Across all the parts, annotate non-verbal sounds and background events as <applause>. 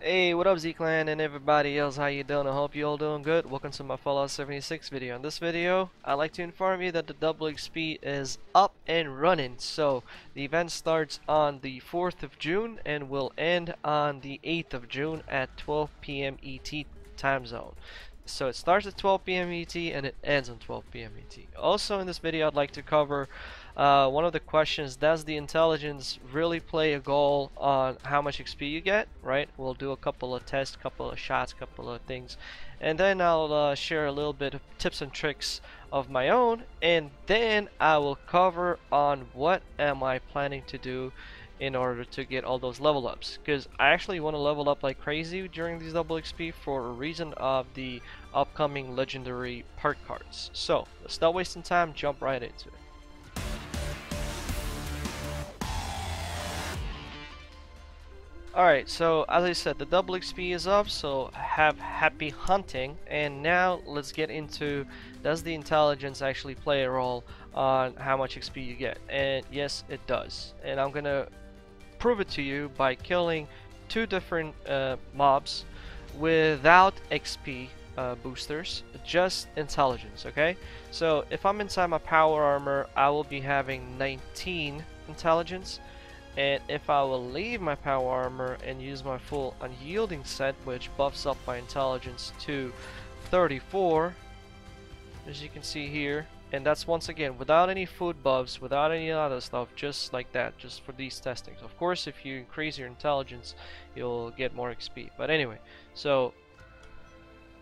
Hey, what up Z-Clan and everybody else, how you doing? I hope you all doing good. Welcome to my Fallout 76 video. In this video, I'd like to inform you that the double XP is up and running. So, the event starts on the 4th of June and will end on the 8th of June at 12 p.m. ET time zone. So it starts at 12 p.m. ET and it ends on 12 p.m. ET. Also in this video I'd like to cover uh, one of the questions, does the intelligence really play a goal on how much XP you get, right? We'll do a couple of tests, couple of shots, couple of things. And then I'll uh, share a little bit of tips and tricks of my own. And then I will cover on what am I planning to do in order to get all those level ups because I actually want to level up like crazy during these double XP for a reason of the upcoming legendary perk cards. So let's not wasting time, jump right into it. Alright, so as I said, the double XP is up, so have happy hunting. And now let's get into, does the intelligence actually play a role on how much XP you get? And yes, it does. And I'm gonna prove it to you by killing two different uh, mobs without XP uh, boosters, just intelligence, okay? So if I'm inside my power armor, I will be having 19 intelligence and if I will leave my power armor and use my full unyielding set which buffs up my intelligence to 34 as you can see here. And that's once again without any food buffs without any other stuff just like that just for these testings. Of course if you increase your intelligence you'll get more XP but anyway so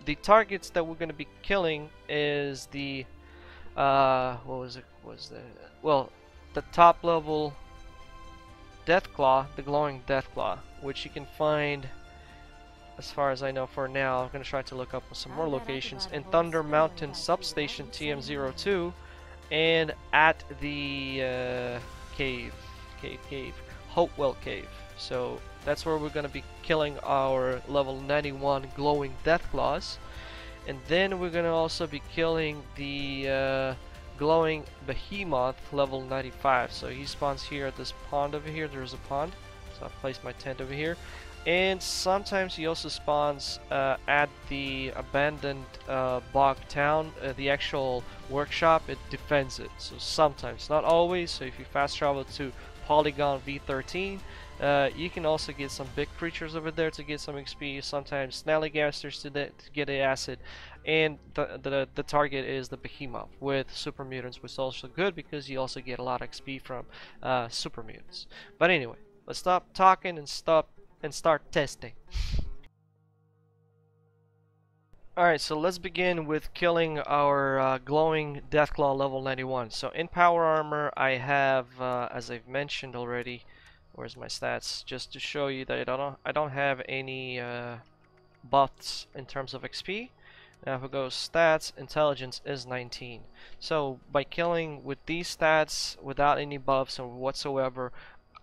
the targets that we're going to be killing is the uh, what was it was the well the top level Deathclaw, the glowing Deathclaw, which you can find, as far as I know for now, I'm going to try to look up some more locations, in Thunder Mountain Substation TM02, and at the uh, cave, cave, cave, Hopewell Cave. So that's where we're going to be killing our level 91 glowing Deathclaws. And then we're going to also be killing the uh, glowing behemoth level 95 so he spawns here at this pond over here. There's a pond. So I place my tent over here. And sometimes he also spawns uh, at the abandoned uh, bog town uh, the actual workshop. It defends it. So sometimes not always. So if you fast travel to Polygon V13 uh, you can also get some big creatures over there to get some XP, sometimes snallygasters to, to get acid, and the, the, the target is the behemoth with super mutants, which is also good because you also get a lot of XP from uh, super mutants. But anyway, let's stop talking and stop and start testing. <laughs> Alright, so let's begin with killing our uh, glowing Deathclaw level 91. So in power armor, I have, uh, as I've mentioned already, where's my stats? Just to show you that I don't, I don't have any uh, buffs in terms of XP. Now if we go stats, intelligence is 19. So by killing with these stats without any buffs or whatsoever,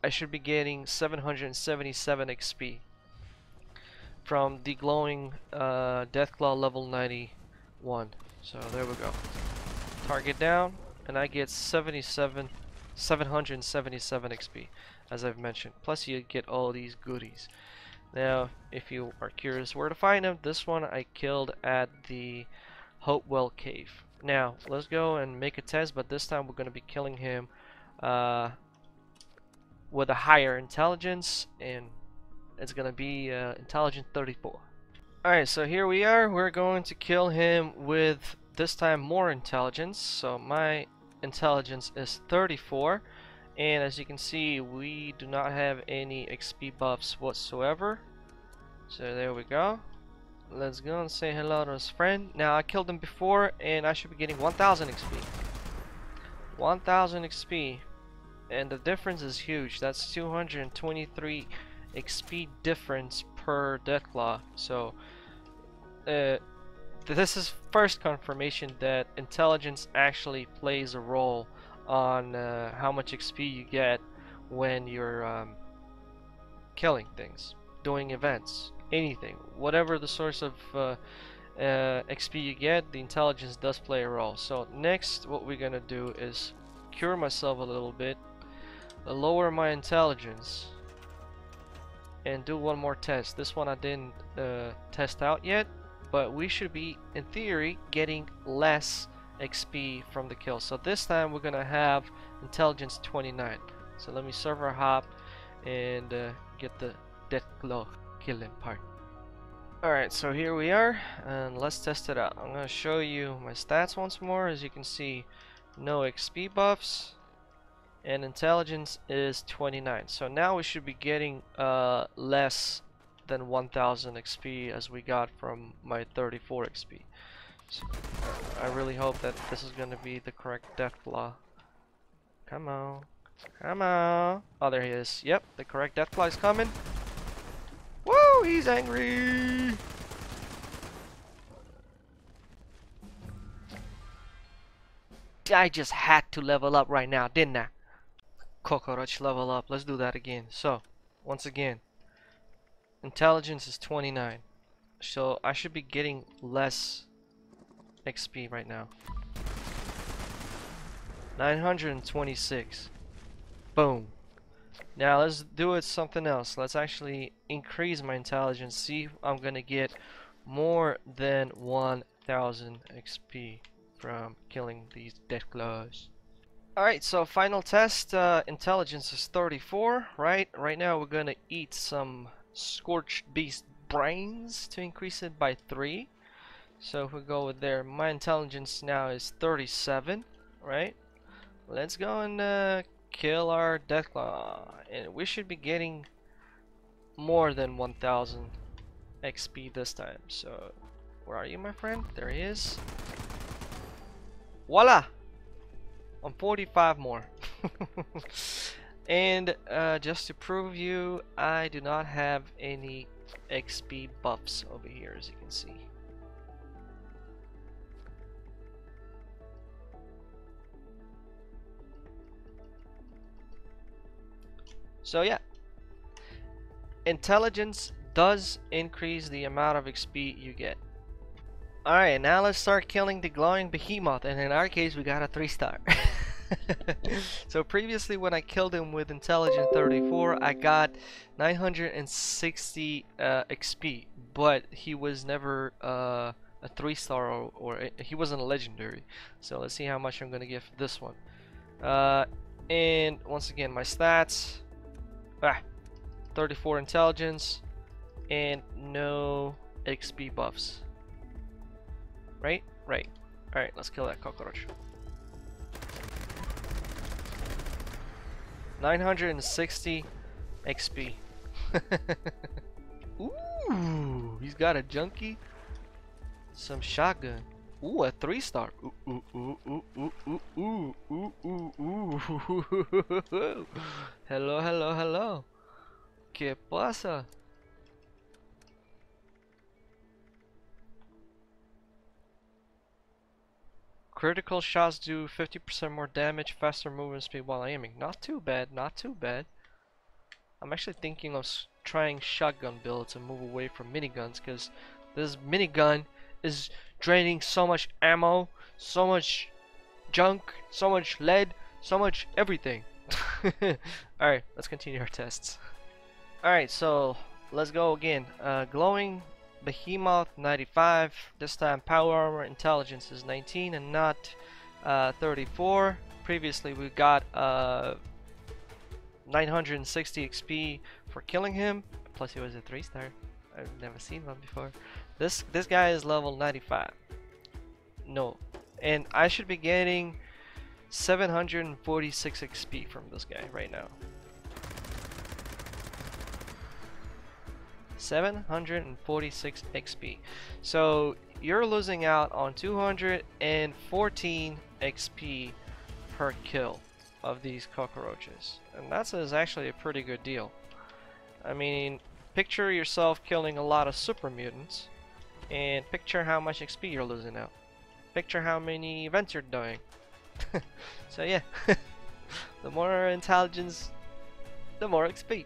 I should be getting 777 XP from the glowing uh, Deathclaw level 91. So there we go. Target down, and I get 77, 777 XP, as I've mentioned. Plus you get all these goodies. Now, if you are curious where to find them, this one I killed at the Hopewell Cave. Now, let's go and make a test, but this time we're going to be killing him uh, with a higher intelligence and it's gonna be uh, intelligence 34 alright so here we are. We're going to kill him with this time more intelligence. So my intelligence is 34 and as you can see we do not have any XP buffs whatsoever. So there we go. Let's go and say hello to his friend. Now I killed him before and I should be getting 1000 XP 1000 XP and the difference is huge. That's 223 XP difference per Deathclaw so uh, this is first confirmation that intelligence actually plays a role on uh, how much XP you get when you're um, killing things, doing events, anything, whatever the source of uh, uh, XP you get, the intelligence does play a role. So next, what we're gonna do is cure myself a little bit, lower my intelligence, and do one more test. This one I didn't uh, test out yet, but we should be, in theory, getting less XP from the kill. So this time we're gonna have intelligence 29. So let me server hop and uh, get the Deathclaw killing part. Alright, so here we are, and let's test it out. I'm gonna show you my stats once more. As you can see, no XP buffs, and intelligence is 29 so now we should be getting uh, less than 1000 XP as we got from my 34 XP so I really hope that this is gonna be the correct Deathclaw come on. Come on. Oh there he is. Yep the correct Deathclaw is coming. Woo he's angry. I just had to level up right now didn't I cockroach level up. Let's do that again. So, once again, intelligence is 29. So I should be getting less XP right now. 926. Boom. Now let's do it something else. Let's actually increase my intelligence. See if I'm gonna get more than 1000 XP from killing these Deathclaws. Alright, so final test, uh, intelligence is 34, right? Right now we're gonna eat some scorched beast brains to increase it by 3. So if we go with there, my intelligence now is 37, right? Let's go and uh, kill our Deathclaw. And we should be getting more than 1000 XP this time. So, where are you my friend? There he is. Voila! I'm 45 more. <laughs> and uh, just to prove you, I do not have any XP buffs over here as you can see. So yeah, intelligence does increase the amount of XP you get. Alright, now let's start killing the glowing behemoth, and in our case we got a 3 star. <laughs> so previously when I killed him with intelligence 34, I got 960 uh, XP, but he was never uh, a 3 star or, or, he wasn't a legendary. So let's see how much I'm gonna give this one. Uh, and once again, my stats, ah, 34 intelligence, and no XP buffs. Right? Right. Alright, let's kill that cockroach. 960 XP. <laughs> Ooh, he's got a junkie. Some shotgun. Ooh, a three star. Ooh, ooh, ooh, ooh, ooh, ooh, ooh, ooh, ooh, ooh. <laughs> hello, hello, hello. ¿Qué pasa? Critical shots do 50% more damage, faster movement speed while aiming. Not too bad, not too bad. I'm actually thinking of trying shotgun builds and move away from miniguns because this minigun is draining so much ammo, so much junk, so much lead, so much everything. <laughs> Alright, let's continue our tests. Alright, so let's go again. Uh, glowing Behemoth 95. This time power armor intelligence is 19 and not uh, 34. Previously we got uh, 960 XP for killing him. Plus he was a 3 star. I've never seen one before. This this guy is level 95. No. And I should be getting 746 XP from this guy right now. 746 XP. So you're losing out on 214 XP per kill of these cockroaches. And that's is actually a pretty good deal. I mean, picture yourself killing a lot of super mutants and picture how much XP you're losing out. Picture how many events you're doing. <laughs> so yeah, <laughs> the more intelligence, the more XP.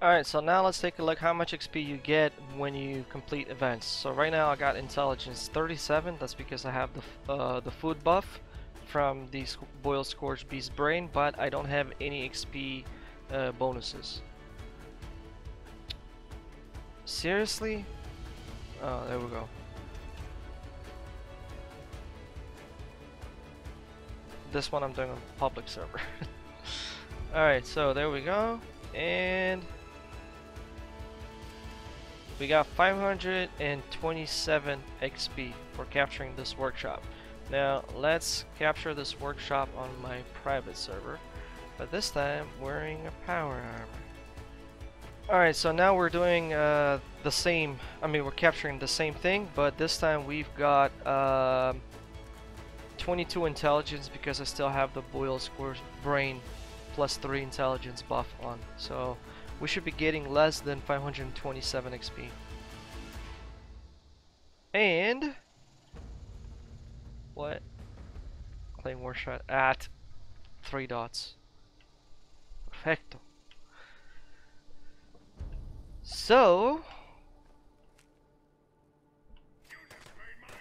Alright, so now let's take a look how much XP you get when you complete events. So right now I got intelligence 37, that's because I have the, uh, the food buff from the boiled scorched beast brain, but I don't have any XP uh, bonuses. Seriously? Oh, there we go. This one I'm doing on public server. <laughs> Alright, so there we go. And we got 527 XP for capturing this workshop. Now let's capture this workshop on my private server, but this time wearing a power armor. Alright, so now we're doing uh, the same, I mean we're capturing the same thing, but this time we've got uh, 22 intelligence because I still have the Boyle Square's brain plus 3 intelligence buff on. So we should be getting less than 527 XP. And what? Claim war shot at three dots. Perfecto. So,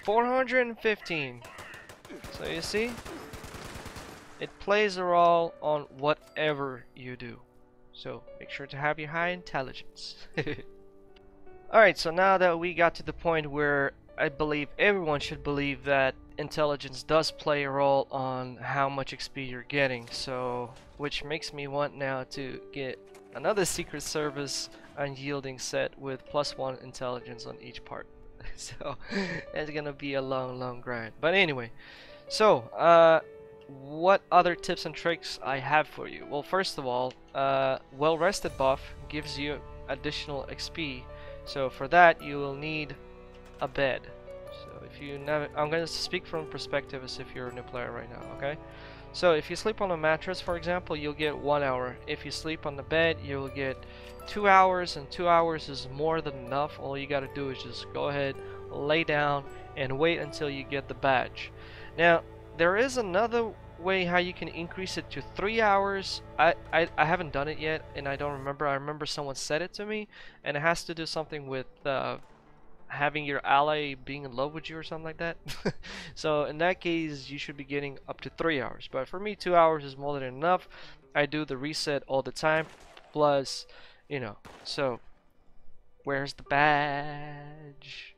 415. So you see, it plays a role on whatever you do. So make sure to have your high intelligence. <laughs> Alright, so now that we got to the point where I believe everyone should believe that intelligence does play a role on how much XP you're getting, so which makes me want now to get another Secret Service unyielding set with plus one intelligence on each part. <laughs> so <laughs> it's gonna be a long, long grind. But anyway, so uh, what other tips and tricks I have for you? Well, first of all, uh, well rested buff gives you additional XP. So for that, you will need a bed. So if you never, I'm gonna speak from perspective as if you're a new player right now. Okay. So if you sleep on a mattress, for example, you'll get one hour. If you sleep on the bed, you'll get two hours, and two hours is more than enough. All you gotta do is just go ahead, lay down, and wait until you get the badge. Now, there is another way how you can increase it to three hours. I, I, I haven't done it yet, and I don't remember. I remember someone said it to me, and it has to do something with uh, having your ally being in love with you or something like that. <laughs> so in that case, you should be getting up to three hours. But for me, two hours is more than enough. I do the reset all the time. Plus, you know, so where's the badge?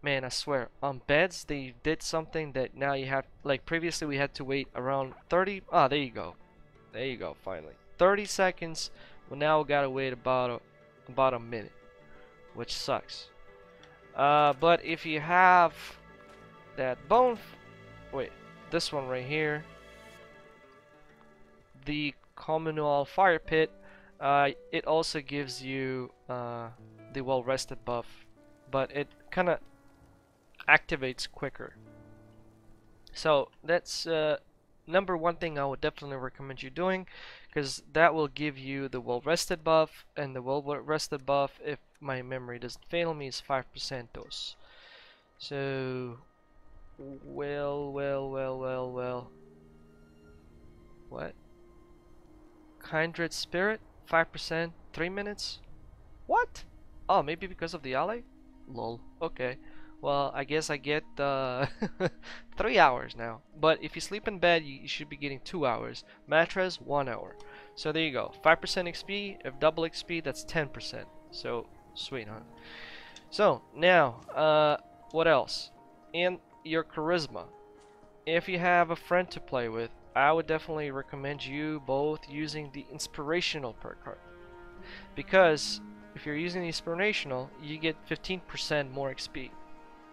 Man, I swear, on beds they did something that now you have, like previously we had to wait around 30, ah, oh, there you go. There you go, finally. 30 seconds, well now we gotta wait about a, about a minute which sucks. Uh, but if you have that bone, wait, this one right here, the communal fire pit, uh, it also gives you uh, the well rested buff, but it kind of activates quicker. So that's uh, number one thing I would definitely recommend you doing because that will give you the well rested buff and the well rested buff if my memory doesn't fail me is 5% those so well well well well well. What? Kindred spirit 5% 3 minutes? What? Oh maybe because of the ally? Lol. Okay well, I guess I get uh, <laughs> three hours now. But if you sleep in bed, you, you, should be getting two hours. Mattress, one hour. So there you go. 5% XP. If double XP, that's 10%. So sweet, huh? So now, uh, what else? And your charisma. If you have a friend to play with, I would definitely recommend you both using the inspirational perk card. Because if you're using the inspirational, you get 15% more XP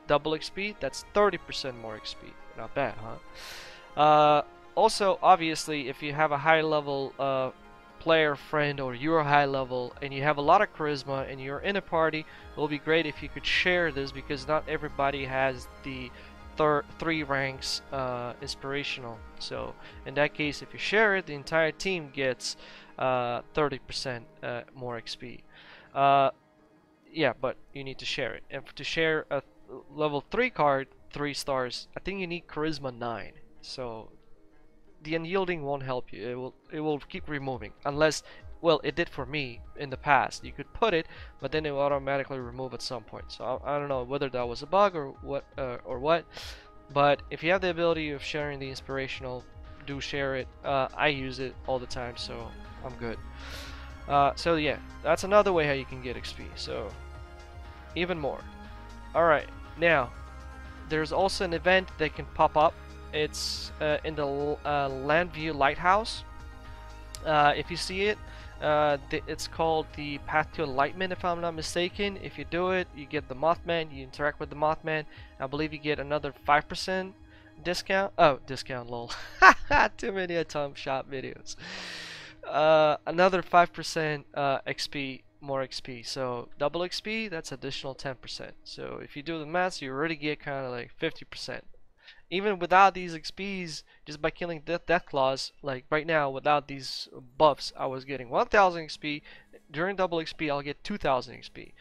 double XP, that's 30% more XP. Not bad, huh? Uh, also, obviously, if you have a high level uh, player friend or you're high level and you have a lot of charisma and you're in a party, it will be great if you could share this because not everybody has the three ranks uh, inspirational. So in that case, if you share it, the entire team gets 30% uh, uh, more XP. Uh, yeah, but you need to share it. And to share a level 3 card, 3 stars, I think you need Charisma 9. So the unyielding won't help you. It will it will keep removing unless well it did for me in the past. You could put it, but then it will automatically remove at some point. So I, I don't know whether that was a bug or what uh, or what. But if you have the ability of sharing the inspirational, do share it. Uh, I use it all the time, so I'm good. Uh, so yeah, that's another way how you can get XP. So even more. Alright, now there's also an event that can pop up. It's uh, in the uh, Landview Lighthouse. Uh, if you see it, uh, it's called the Path to Enlightenment if I'm not mistaken. If you do it, you get the Mothman, you interact with the Mothman. I believe you get another 5% discount. Oh, discount, lol. <laughs> Too many Atom Shop videos. Uh, another 5% uh, XP, more XP. So double XP, that's additional 10%. So if you do the math, you already get kind of like 50%. Even without these XPs, just by killing Death, death Claws, like right now, without these buffs, I was getting 1000 XP. During double XP, I'll get 2000 XP.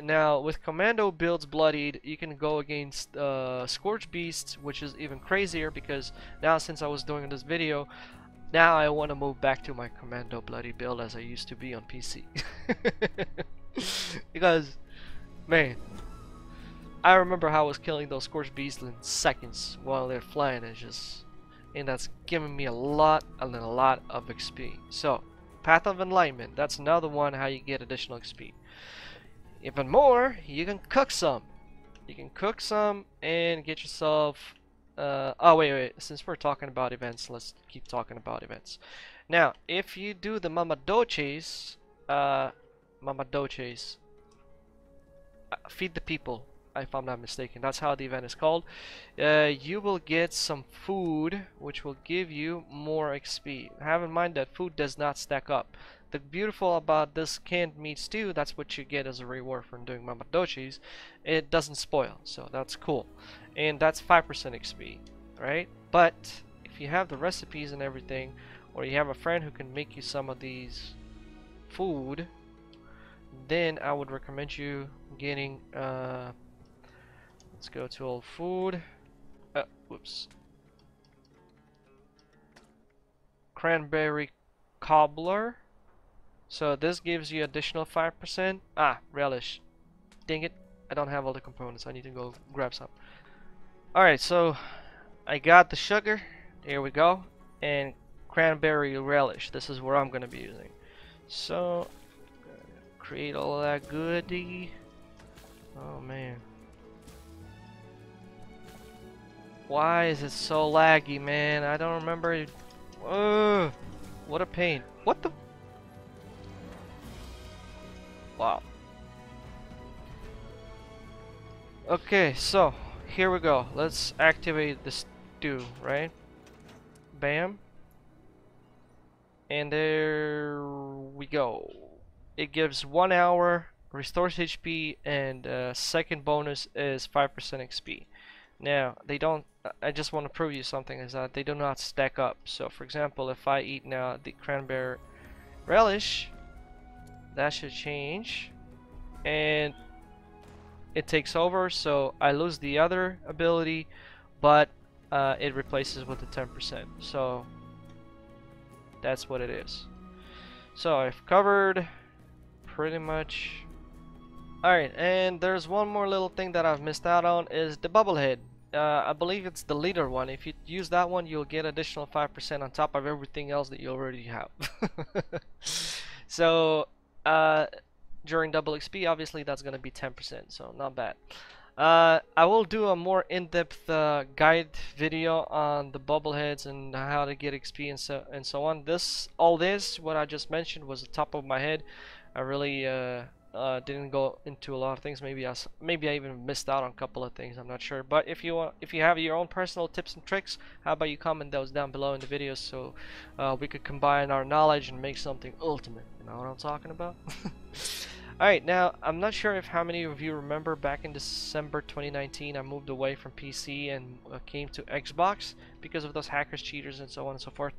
Now, with Commando builds Bloodied, you can go against uh, Scorch Beasts, which is even crazier because now since I was doing this video, now I want to move back to my Commando Bloody build as I used to be on PC. <laughs> because, man, I remember how I was killing those Scorched Beasts in seconds while they're flying. It's just, and that's giving me a lot and a lot of XP. So, Path of Enlightenment, that's another one how you get additional XP. Even more, you can cook some. You can cook some and get yourself uh, oh wait wait since we're talking about events let's keep talking about events. Now if you do the Mama Dolce's uh, Mama Dolce's uh, feed the people if I'm not mistaken. That's how the event is called. Uh, you will get some food, which will give you more XP. Have in mind that food does not stack up. The beautiful about this canned meat stew, that's what you get as a reward from doing Mama Dolce's. It doesn't spoil, so that's cool. And that's 5% XP, right? But if you have the recipes and everything, or you have a friend who can make you some of these food, then I would recommend you getting uh, Let's go to old food. Uh, whoops. Cranberry cobbler. So this gives you additional 5%. Ah, relish. Dang it. I don't have all the components. I need to go grab some. Alright, so I got the sugar. Here we go. And cranberry relish. This is what I'm going to be using. So, create all that goodie. Oh man. Why is it so laggy, man? I don't remember. Ugh, what a pain. What the? Wow. Okay, so here we go. Let's activate this stew, right? Bam. And there we go. It gives one hour, restores HP, and uh, second bonus is 5% XP. Now, they don't, I just want to prove you something is that they do not stack up. So, for example, if I eat now the cranberry relish, that should change. And it takes over, so I lose the other ability, but uh, it replaces with the 10%. So, that's what it is. So, I've covered pretty much Alright, and there's one more little thing that I've missed out on is the bubblehead uh, I believe it's the leader one. If you use that one, you'll get additional 5% on top of everything else that you already have. <laughs> so, uh, during double XP, obviously that's going to be 10%, so not bad. Uh, I will do a more in-depth uh, guide video on the bubbleheads and how to get XP and so and so on. This, all this, what I just mentioned, was the top of my head. I really uh, didn't go into a lot of things. Maybe I maybe I even missed out on a couple of things. I'm not sure. But if you want, if you have your own personal tips and tricks, how about you comment those down below in the videos so uh, we could combine our knowledge and make something ultimate. You know what I'm talking about? <laughs> Alright, now I'm not sure if how many of you remember back in December 2019 I moved away from PC and uh, came to Xbox because of those hackers, cheaters, and so on and so forth.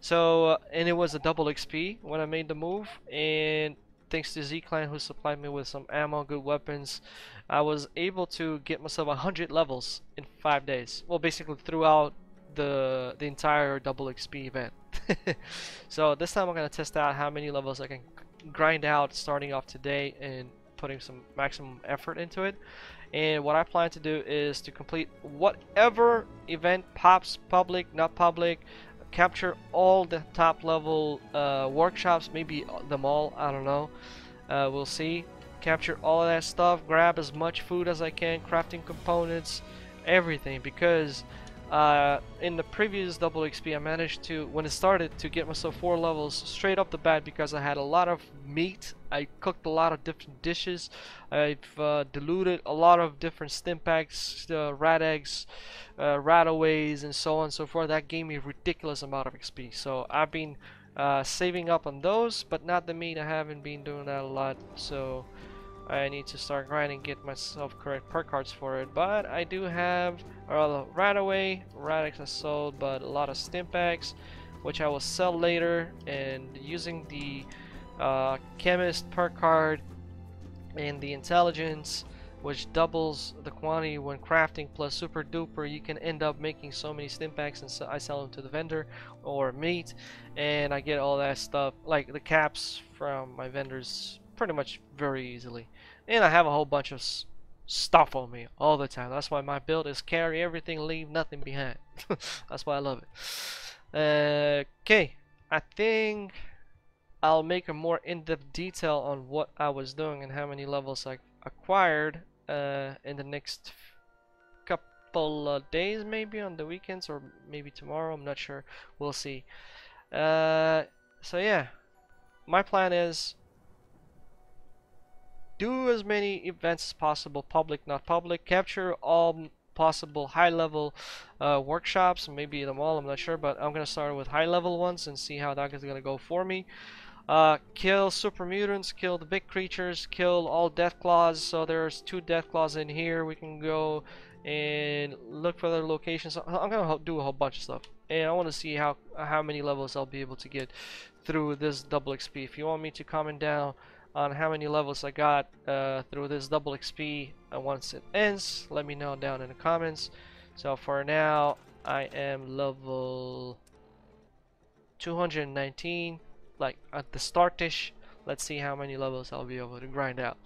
So, uh, and it was a double XP when I made the move, and thanks to Z-Clan who supplied me with some ammo, good weapons, I was able to get myself 100 levels in 5 days. Well, basically throughout the the entire double XP event. <laughs> so this time I'm going to test out how many levels I can grind out starting off today and putting some maximum effort into it. And what I plan to do is to complete whatever event pops public, not public, capture all the top level uh, workshops, maybe them all, I don't know. Uh, we'll see. Capture all that stuff, grab as much food as I can, crafting components, everything, because uh, in the previous double XP I managed to, when it started, to get myself 4 levels straight up the bat because I had a lot of meat, I cooked a lot of different dishes, I've uh, diluted a lot of different stimpaks, uh, Rad-X, uh, RadAways and so on and so forth. That gave me a ridiculous amount of XP. So I've been uh, saving up on those, but not the meat. I haven't been doing that a lot. So I need to start grinding, get myself correct perk cards for it. But I do have right away Rad-X I sold, but a lot of Stimpaks, which I will sell later. And using the uh, Chemist perk card and the Intelligence, which doubles the quantity when crafting plus super duper you can end up making so many stimpaks and so I sell them to the vendor or meat and I get all that stuff like the caps from my vendors pretty much very easily. And I have a whole bunch of stuff on me all the time. That's why my build is carry everything leave nothing behind. <laughs> That's why I love it. Okay. I think I'll make a more in-depth detail on what I was doing and how many levels I acquired uh, in the next couple of days maybe on the weekends or maybe tomorrow. I'm not sure. We'll see. Uh, so yeah. My plan is do as many events as possible public not public capture all possible high level uh, workshops maybe them all I'm not sure but I'm gonna start with high level ones and see how that is gonna go for me uh, kill super mutants, kill the big creatures, kill all death claws. So there's two death claws in here. We can go and look for other locations. I'm gonna do a whole bunch of stuff, and I want to see how how many levels I'll be able to get through this double XP. If you want me to comment down on how many levels I got uh, through this double XP uh, once it ends, let me know down in the comments. So for now, I am level 219 like at the startish. Let's see how many levels I'll be able to grind out.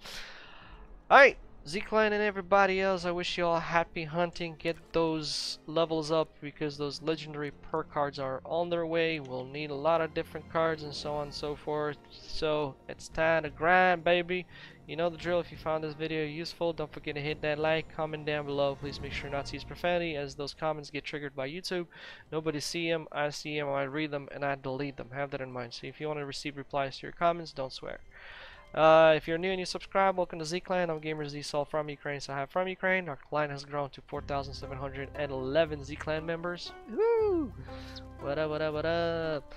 Alright, Z-Clan and everybody else, I wish you all happy hunting. Get those levels up because those legendary perk cards are on their way. We'll need a lot of different cards and so on and so forth. So it's time to grind, baby. You know the drill. If you found this video useful, don't forget to hit that like, comment down below. Please make sure not to use profanity as those comments get triggered by YouTube. Nobody see them. I see them. I read them and I delete them. Have that in mind. So if you want to receive replies to your comments, don't swear. Uh, if you're new and you subscribe, welcome to Z-Clan. I'm Gamer Z Soul from Ukraine, so I have from Ukraine. Our clan has grown to 4,711 Z-Clan members. Woo! What up, what up, what up?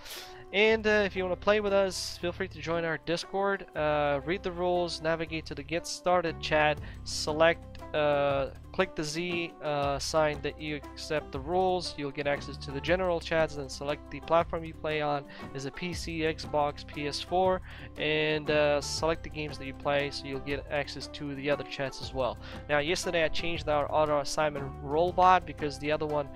And uh, if you want to play with us, feel free to join our Discord. Uh, read the rules, navigate to the Get Started chat, select, uh, click the Z uh, sign that you accept the rules. You'll get access to the general chats, then select the platform you play on. Is a PC, Xbox, PS4, and uh, select the games that you play so you'll get access to the other chats as well. Now, yesterday I changed our auto assignment role bot because the other one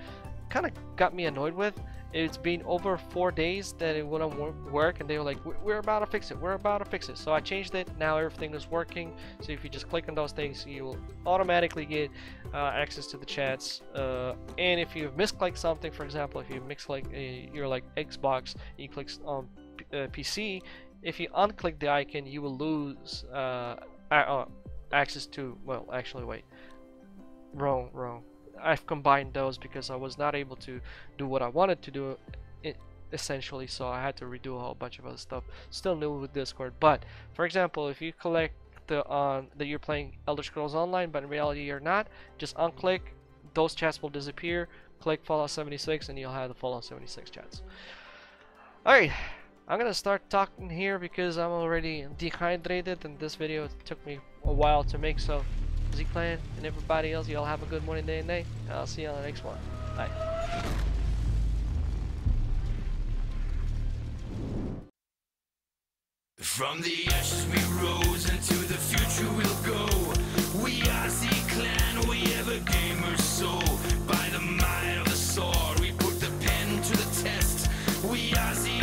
kind of got me annoyed with it's been over four days that it wouldn't work and they were like we're about to fix it we're about to fix it. So I changed it now everything is working. So if you just click on those things you will automatically get uh, access to the chats uh, and if you misclick something for example if you misclick uh, you're like Xbox you click on uh, PC if you unclick the icon you will lose uh, uh, access to well actually wait. Wrong wrong I've combined those because I was not able to do what I wanted to do essentially so I had to redo a whole bunch of other stuff. Still new with Discord but for example if you collect the on that you're playing Elder Scrolls Online but in reality you're not just unclick those chats will disappear. Click Fallout 76 and you'll have the Fallout 76 chats. Alright I'm gonna start talking here because I'm already dehydrated and this video took me a while to make so Z Clan, and everybody else. Y'all have a good morning, day, and day. I'll see you on the next one. Bye. From the ashes we rose, the future we'll go. We are Z Clan, we have a soul. By the might of the sword, we put the pen to the test. We are Z